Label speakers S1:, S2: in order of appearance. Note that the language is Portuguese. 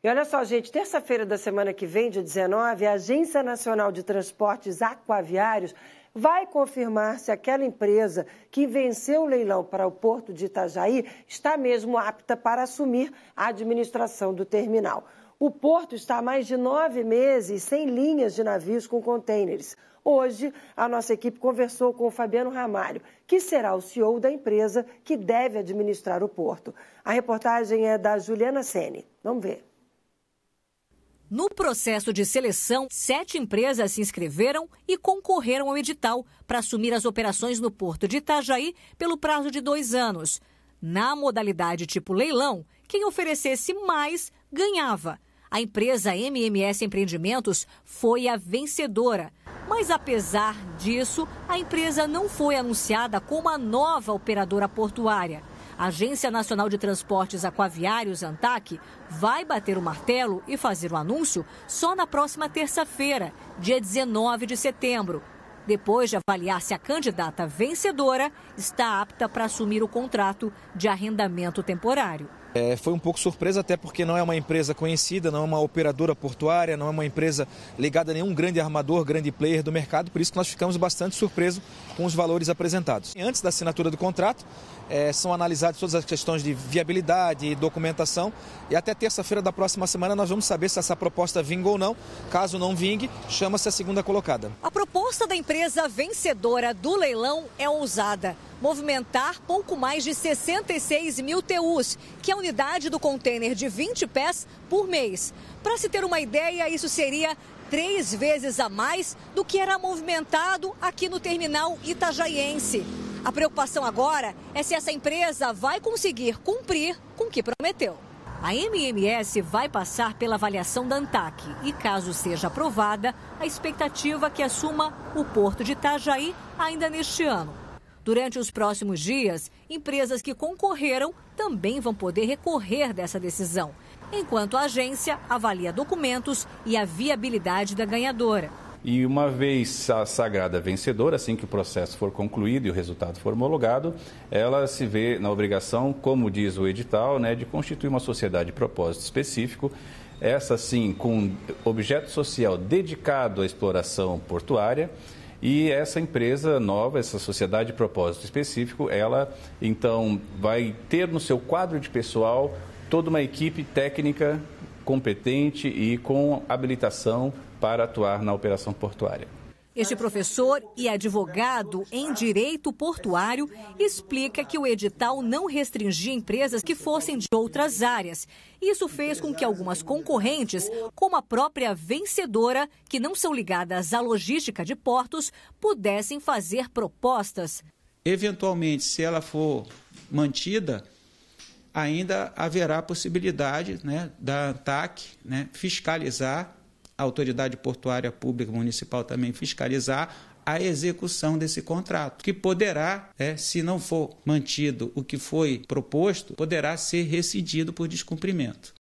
S1: E olha só, gente, terça-feira da semana que vem, dia 19, a Agência Nacional de Transportes Aquaviários vai confirmar se aquela empresa que venceu o leilão para o porto de Itajaí está mesmo apta para assumir a administração do terminal. O porto está há mais de nove meses sem linhas de navios com contêineres. Hoje, a nossa equipe conversou com o Fabiano Ramalho, que será o CEO da empresa que deve administrar o porto. A reportagem é da Juliana Sene. Vamos ver.
S2: No processo de seleção, sete empresas se inscreveram e concorreram ao edital para assumir as operações no porto de Itajaí pelo prazo de dois anos. Na modalidade tipo leilão, quem oferecesse mais ganhava. A empresa MMS Empreendimentos foi a vencedora. Mas apesar disso, a empresa não foi anunciada como a nova operadora portuária. A Agência Nacional de Transportes Aquaviários, ANTAC, vai bater o martelo e fazer o anúncio só na próxima terça-feira, dia 19 de setembro. Depois de avaliar se a candidata vencedora está apta para assumir o contrato de arrendamento temporário.
S3: É, foi um pouco surpresa, até porque não é uma empresa conhecida, não é uma operadora portuária, não é uma empresa ligada a nenhum grande armador, grande player do mercado, por isso que nós ficamos bastante surpresos com os valores apresentados. Antes da assinatura do contrato, é, são analisadas todas as questões de viabilidade e documentação. E até terça-feira da próxima semana nós vamos saber se essa proposta vinga ou não. Caso não vingue, chama-se a segunda colocada.
S2: A proposta da empresa vencedora do leilão é ousada. Movimentar pouco mais de 66 mil TUs, que é a unidade do contêiner de 20 pés por mês. Para se ter uma ideia, isso seria três vezes a mais do que era movimentado aqui no terminal itajaiense. A preocupação agora é se essa empresa vai conseguir cumprir com o que prometeu. A MMS vai passar pela avaliação da ANTAC e, caso seja aprovada, a expectativa é que assuma o porto de Itajaí ainda neste ano. Durante os próximos dias, empresas que concorreram também vão poder recorrer dessa decisão, enquanto a agência avalia documentos e a viabilidade da ganhadora.
S4: E uma vez a sagrada vencedora, assim que o processo for concluído e o resultado for homologado, ela se vê na obrigação, como diz o edital, né, de constituir uma sociedade de propósito específico, essa sim com objeto social dedicado à exploração portuária. E essa empresa nova, essa sociedade de propósito específico, ela então vai ter no seu quadro de pessoal toda uma equipe técnica competente e com habilitação para atuar na operação portuária.
S2: Este professor e advogado em direito portuário explica que o edital não restringia empresas que fossem de outras áreas. Isso fez com que algumas concorrentes, como a própria vencedora, que não são ligadas à logística de portos, pudessem fazer propostas.
S5: Eventualmente, se ela for mantida, ainda haverá possibilidade né, da ANTAC né, fiscalizar a Autoridade Portuária Pública Municipal também fiscalizar a execução desse contrato, que poderá, é, se não for mantido o que foi proposto, poderá ser rescindido por descumprimento.